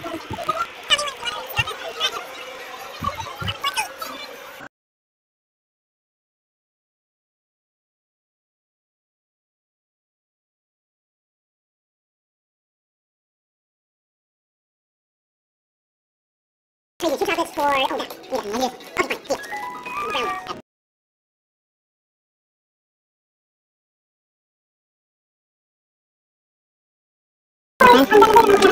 Crazy, two chocolates for... Oh, that. Yeah, negative. Okay, fine. Here. Brown. I'm going to go to the